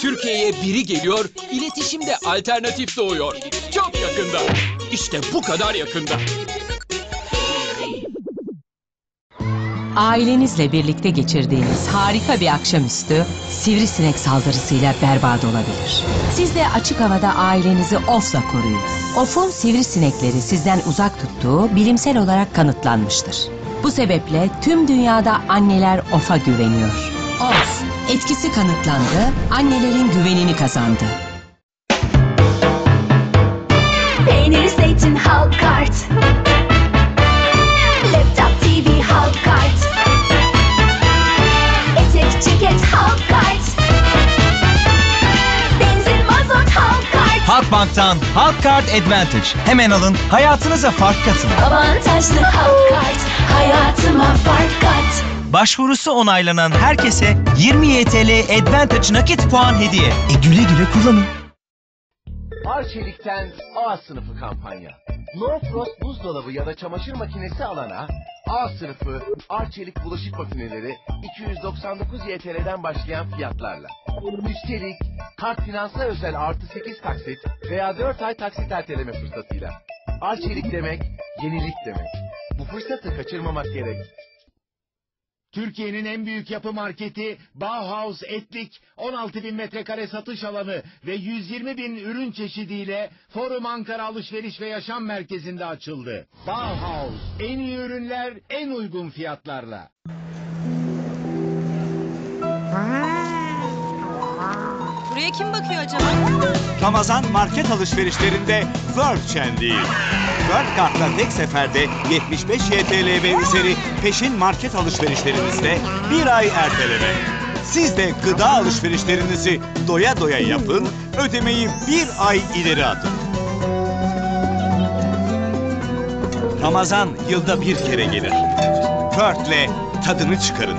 Türkiye'ye biri geliyor, iletişimde alternatif doğuyor. Çok yakında. İşte bu kadar yakında. Ailenizle birlikte geçirdiğiniz harika bir akşamüstü sivrisinek saldırısıyla berbat olabilir. Siz de açık havada ailenizi ofla koruyun. Ofun sivrisinekleri sizden uzak tuttuğu bilimsel olarak kanıtlanmıştır. Bu sebeple tüm dünyada anneler ofa güveniyor. Of, etkisi kanıtlandı, annelerin güvenini kazandı. Peynir, zeytin, halk kart. Laptop, TV, halk kart. Etek, ceket, halk kart. Benzin, mazot, halk kart. Halkbank'tan Halk Card Advantage. Hemen alın, hayatınıza fark katın. Avantajlı halk kart. Hayatıma fark. Başvurusu onaylanan herkese 20 YTL Advantage nakit puan hediye. E güle güle kullanın. Arçelik'ten A sınıfı kampanya. No Frost buzdolabı ya da çamaşır makinesi alana A sınıfı Arçelik bulaşık makineleri 299 YTL'den başlayan fiyatlarla. Üstelik kart finansa özel artı 8 taksit veya 4 ay taksit erteleme fırsatıyla. Arçelik demek yenilik demek. Bu fırsatı kaçırmamak gerek. Türkiye'nin en büyük yapı marketi Bauhaus Etlik 16 bin metrekare satış alanı ve 120 bin ürün çeşidiyle Forum Ankara Alışveriş ve Yaşam Merkezi'nde açıldı. Bauhaus en iyi ürünler en uygun fiyatlarla. Buraya kim bakıyor acaba? Ramazan market alışverişlerinde World Şenliği. World Kart'la tek seferde 75 YTL ve üzeri peşin market alışverişlerinizde bir ay erteleme. Siz de gıda alışverişlerinizi doya doya yapın, ödemeyi bir ay ileri atın. Ramazan yılda bir kere gelir. World'le tadını çıkarın.